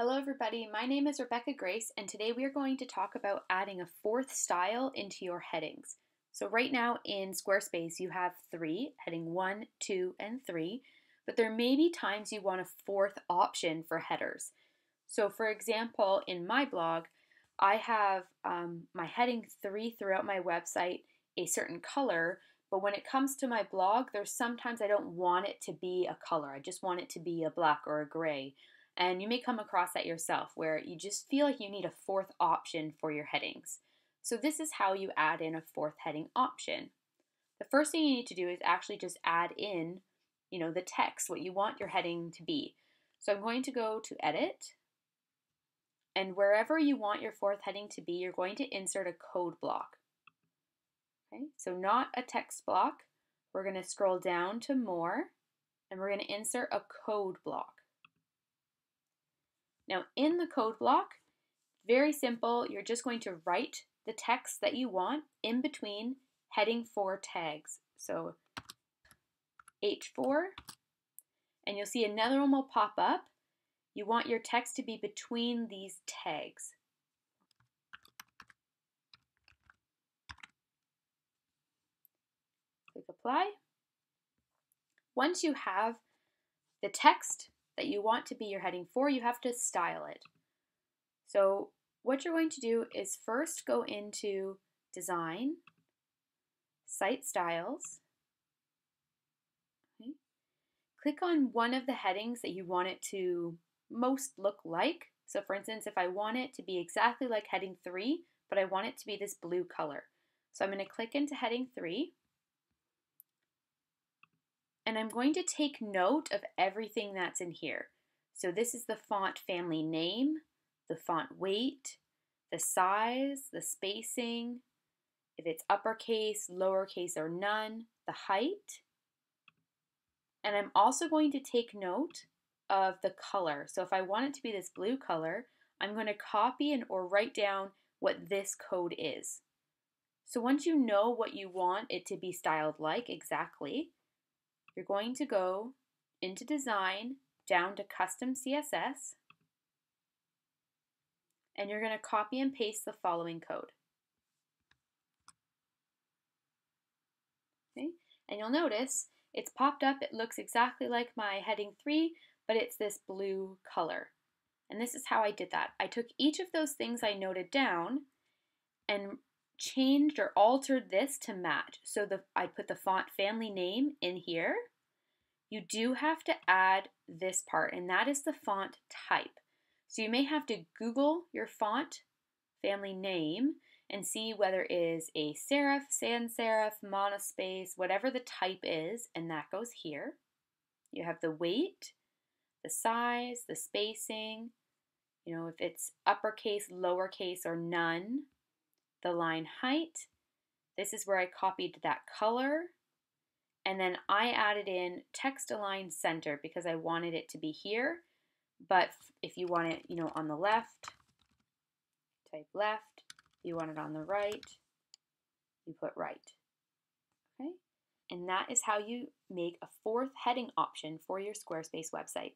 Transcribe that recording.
Hello everybody, my name is Rebecca Grace and today we are going to talk about adding a fourth style into your headings. So right now in Squarespace you have three, heading one, two, and three, but there may be times you want a fourth option for headers. So for example, in my blog, I have um, my heading three throughout my website a certain color, but when it comes to my blog, there's sometimes I don't want it to be a color. I just want it to be a black or a gray. And you may come across that yourself where you just feel like you need a fourth option for your headings. So this is how you add in a fourth heading option. The first thing you need to do is actually just add in, you know, the text, what you want your heading to be. So I'm going to go to edit and wherever you want your fourth heading to be, you're going to insert a code block. Okay, so not a text block. We're going to scroll down to more and we're going to insert a code block. Now in the code block, very simple, you're just going to write the text that you want in between heading 4 tags. So H4, and you'll see another one will pop up. You want your text to be between these tags. Click apply. Once you have the text that you want to be your heading four, you have to style it. So what you're going to do is first go into Design, Site Styles, okay. click on one of the headings that you want it to most look like. So for instance, if I want it to be exactly like heading 3, but I want it to be this blue color. So I'm going to click into heading 3, and I'm going to take note of everything that's in here. So this is the font family name, the font weight, the size, the spacing, if it's uppercase, lowercase, or none, the height. And I'm also going to take note of the color. So if I want it to be this blue color, I'm going to copy and or write down what this code is. So once you know what you want it to be styled like exactly, you're going to go into design down to custom CSS and you're going to copy and paste the following code. Okay, and you'll notice it's popped up, it looks exactly like my heading 3, but it's this blue color. And this is how I did that. I took each of those things I noted down and changed or altered this to match. So the, I put the font family name in here. You do have to add this part, and that is the font type. So you may have to Google your font family name and see whether it is a serif, sans serif, monospace, whatever the type is, and that goes here. You have the weight, the size, the spacing, you know, if it's uppercase, lowercase, or none, the line height. This is where I copied that color. And then I added in text align center because I wanted it to be here. But if you want it, you know, on the left, type left. If you want it on the right, you put right. Okay? And that is how you make a fourth heading option for your Squarespace website.